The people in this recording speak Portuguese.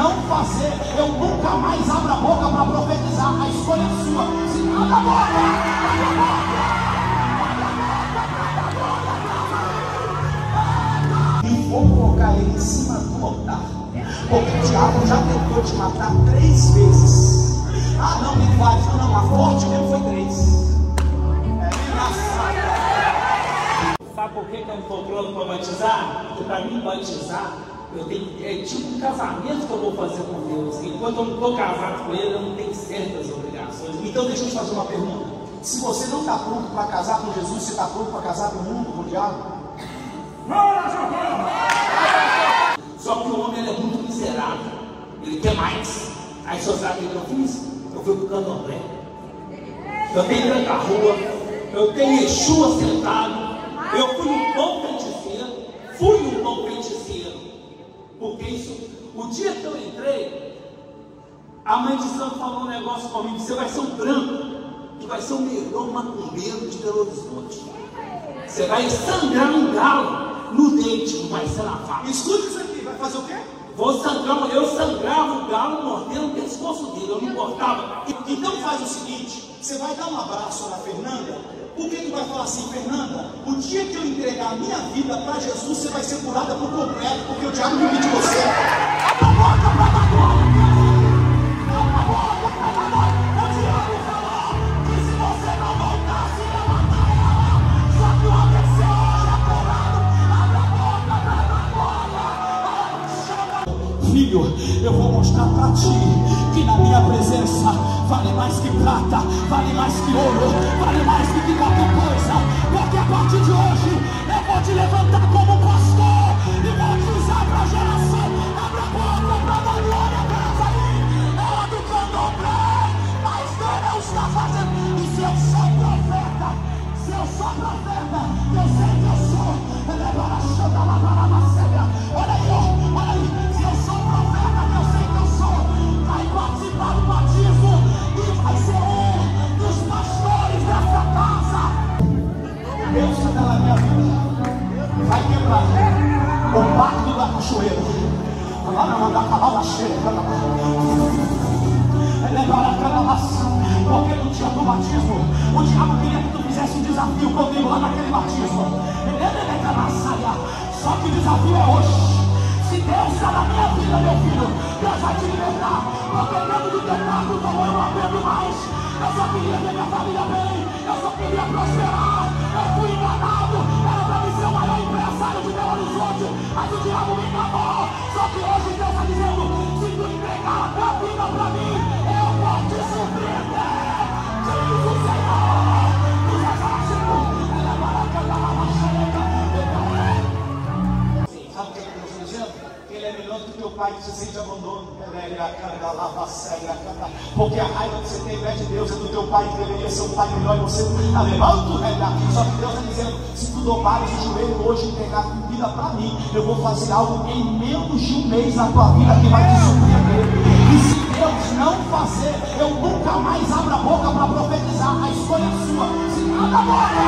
não fazer, eu nunca mais abro a boca para profetizar. A escolha é sua. Se abre a boca. E vou colocar ele em cima do altar. Porque o diabo já tentou te matar três vezes. Ah, não, me faz, não, não, a forte mesmo foi três. Sabe por que eu não estou pronto para batizar? Porque para mim batizar, eu tenho, é tipo um casamento que eu vou fazer com Deus. Enquanto eu não estou casado com Ele, eu não tenho certas obrigações. Então deixa eu te fazer uma pergunta. Se você não está pronto para casar com Jesus, você está pronto para casar com o mundo, com o diabo? Só que o homem ele é muito miserável. Ele quer mais. Aí você sabe o que eu fiz? Eu fui para o candomblé. Eu tenho tanta rua. Eu tenho Yeshua sentado. Eu fui um bom feiticeiro, fui um bom feiticeiro. Porque o dia que eu entrei, a mãe de santo falou um negócio comigo, você vai ser um branco, tu vai ser um melhor macumbeiro de Belo Horizonte. Você vai sangrar um galo no dente, não vai ser na faca. Escuta isso aqui, vai fazer o quê? Vou sangrar, eu sangrava o galo mordendo o pescoço dele, eu não cortava. Então faz o seguinte, você vai dar um abraço na Fernanda por que tu vai falar assim, Fernanda? O dia que eu entregar a minha vida para Jesus, você vai ser curada por completo, porque o diabo vive de você. Filho, eu vou mostrar para ti que na minha presença vale mais que prata, vale mais que ouro, vale mais que qualquer coisa. Porque a partir de hoje eu vou te levantar como Quebrar o pacto da cachoeira. Lá. Porque no dia do batismo, o diabo queria que tu fizesse um desafio comigo lá naquele batismo. É Só que o desafio é hoje. Se Deus está na minha vida, meu filho, Deus vai te libertar. Dentro do então eu não aprendo mais. Eu só queria ver minha família bem. Eu só queria prosperar. Pai que se sente abandono. Porque a raiva que você tem não é de Deus, é do teu pai que deveria ser um pai melhor e você está levando Só que Deus está dizendo: se tu dobrares o joelho hoje e entregar vida para mim, eu vou fazer algo em menos de um mês na tua vida que vai te surpreender. E se Deus não fazer, eu nunca mais abro a boca para profetizar. A escolha é sua. Se abre a.